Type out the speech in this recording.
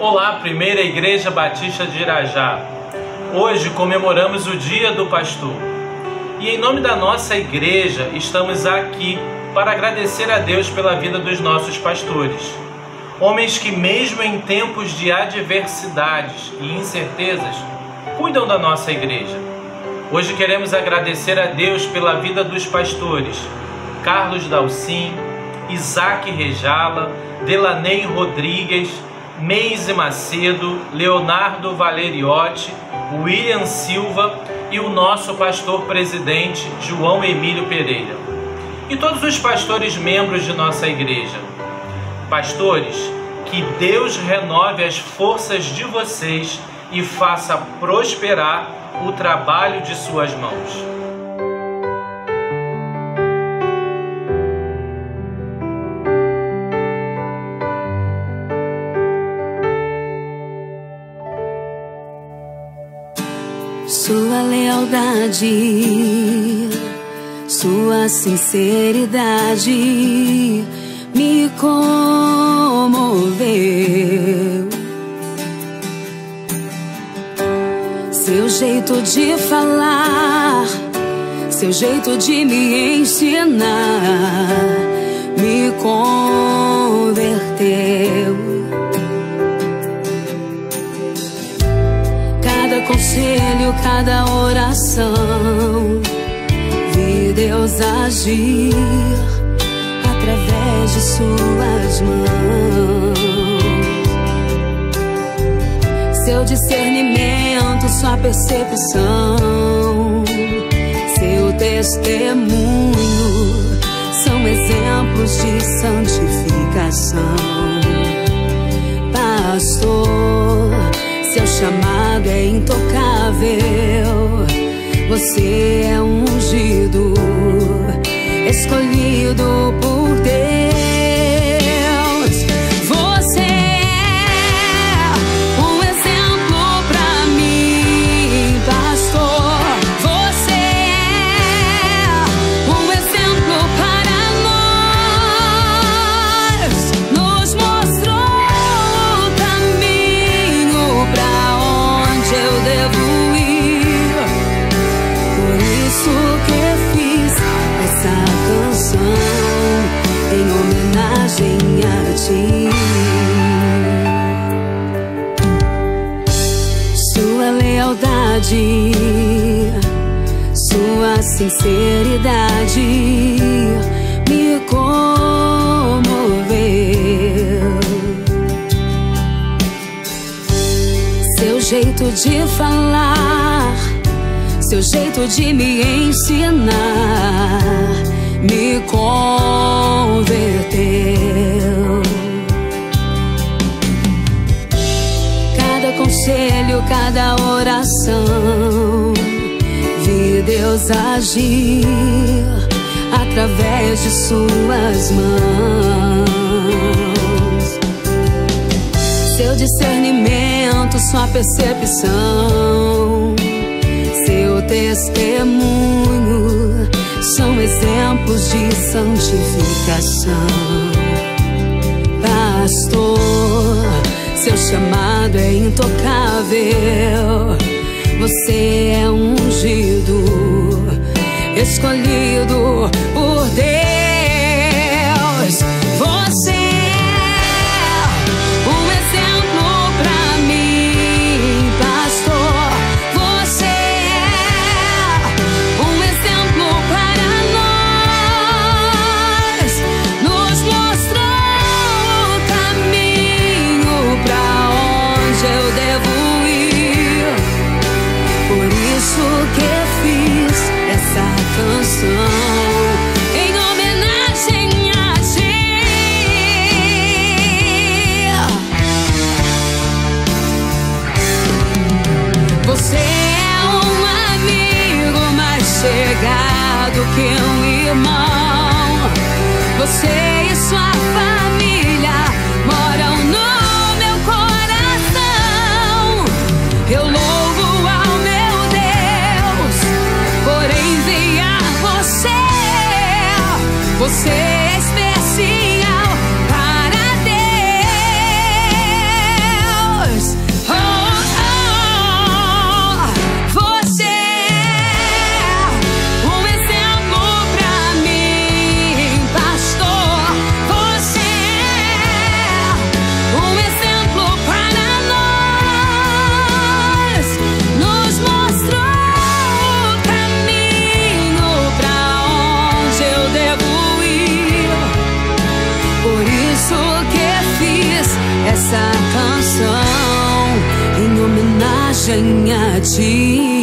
Olá, Primeira Igreja Batista de Irajá. Hoje comemoramos o Dia do Pastor. E em nome da nossa igreja, estamos aqui para agradecer a Deus pela vida dos nossos pastores. Homens que, mesmo em tempos de adversidades e incertezas, cuidam da nossa igreja. Hoje queremos agradecer a Deus pela vida dos pastores Carlos Dalcin, Isaac Rejala, Delaney Rodrigues, Meise Macedo, Leonardo Valeriotti, William Silva e o nosso pastor presidente João Emílio Pereira. E todos os pastores membros de nossa igreja. Pastores, que Deus renove as forças de vocês e faça prosperar o trabalho de suas mãos. Lealdade, sua sinceridade me comoveu. Seu jeito de falar, seu jeito de me ensinar me converteu. Cada oração. Vi Deus agir através de suas mãos. Seu discernimento, sua percepção, seu testemunho são exemplos de santificação. Pastor seu chamado é intocável. Você é ungido, escolhido por lealdade, sua sinceridade me comoveu. Seu jeito de falar, seu jeito de me ensinar me converteu. conselho, cada oração. Vi Deus agir através de suas mãos. Seu discernimento, sua percepção, seu testemunho são exemplos de santificação. Pastor seu chamado é intocável. Você é ungido, escolhido por Deus. Você e sua família moram no meu coração. Eu louvo ao meu Deus por enviar você. Você origem a ti.